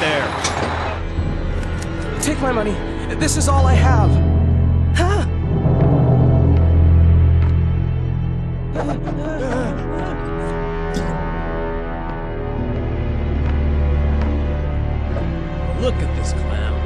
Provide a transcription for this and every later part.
there. Take my money. This is all I have. Huh? Look at this clown.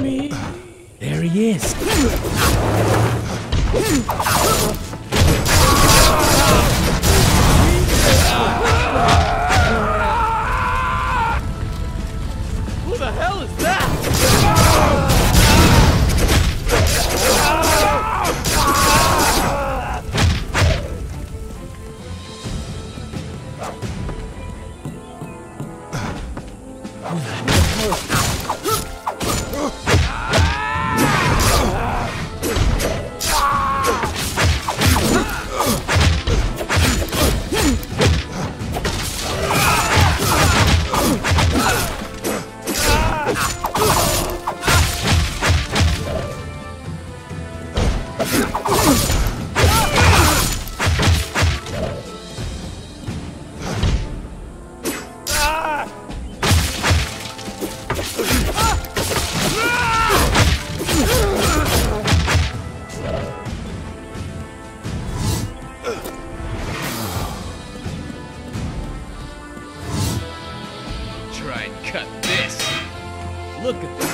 Me? There he is. Look at this.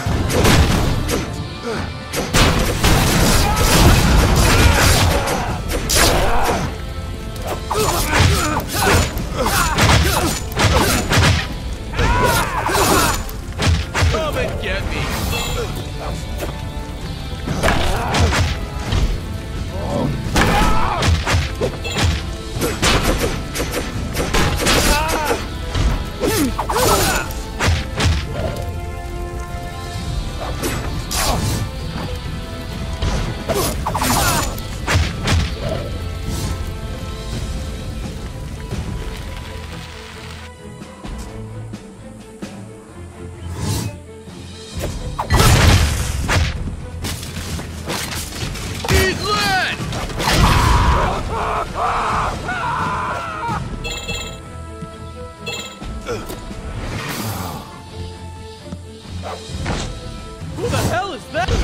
Who the hell is that?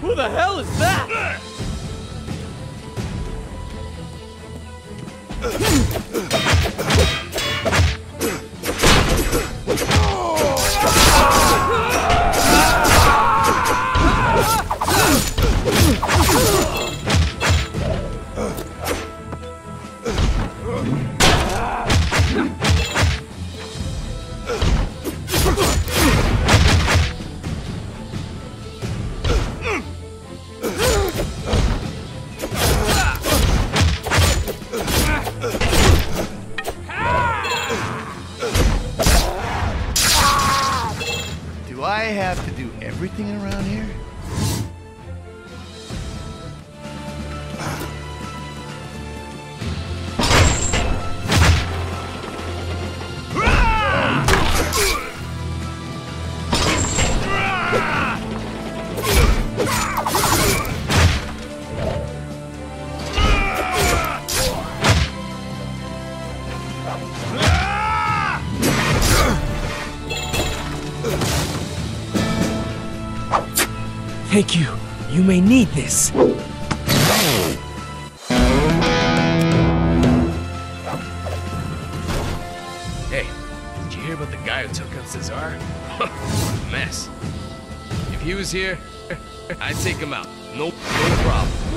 Who the hell is that? Thank you. You may need this. Hey, did you hear about the guy who took out Cesar? Mess. If he was here, I'd take him out. No, no problem.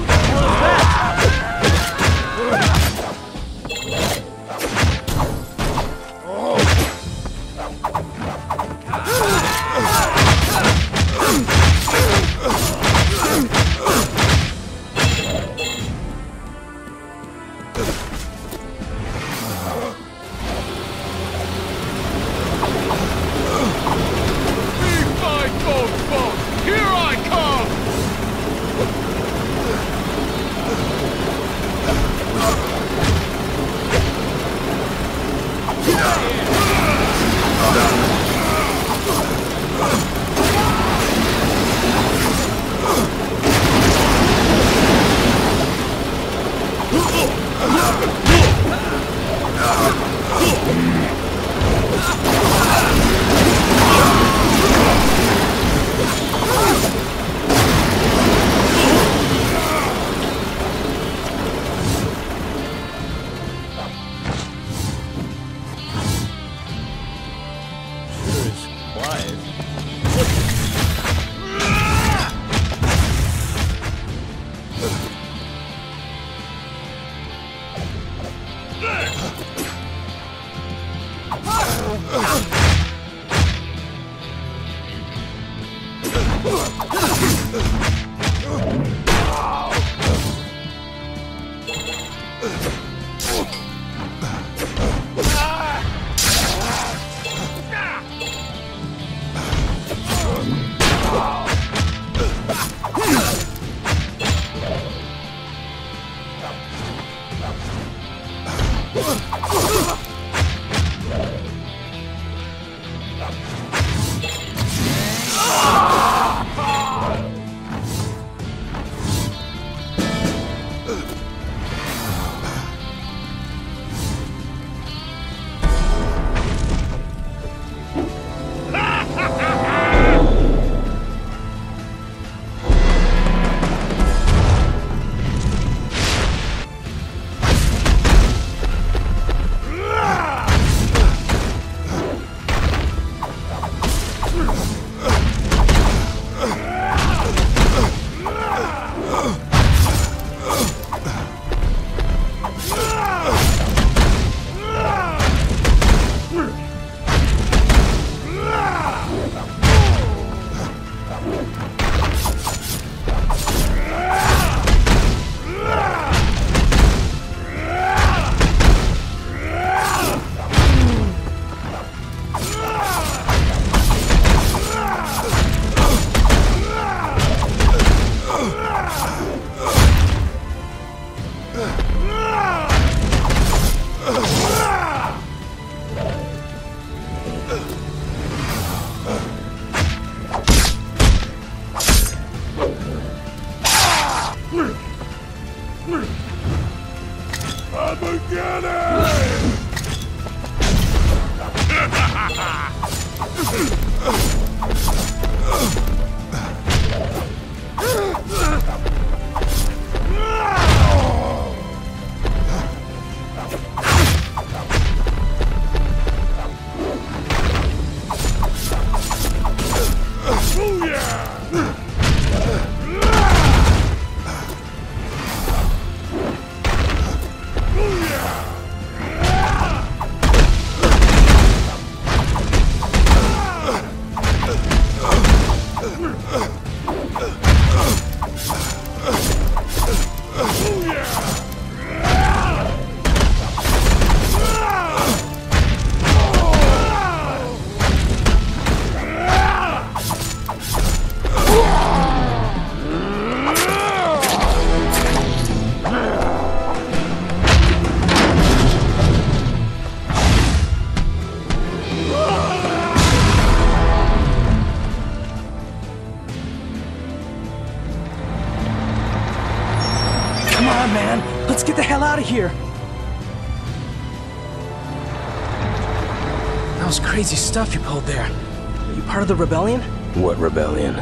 Crazy stuff you pulled there. Are you part of the rebellion? What rebellion?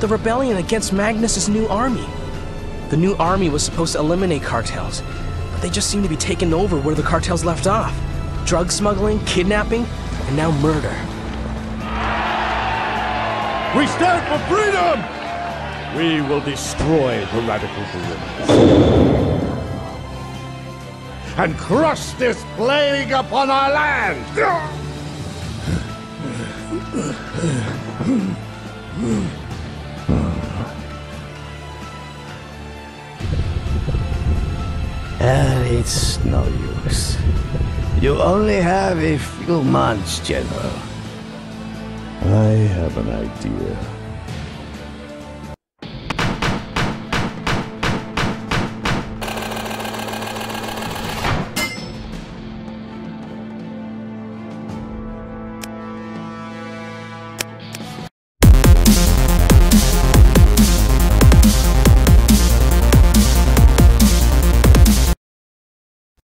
The rebellion against Magnus's new army. The new army was supposed to eliminate cartels, but they just seem to be taking over where the cartels left off. Drug smuggling, kidnapping, and now murder. We stand for freedom! We will destroy the radical guerrillas. And crush this plague upon our land! And it's no use. You only have a few months, General. I have an idea.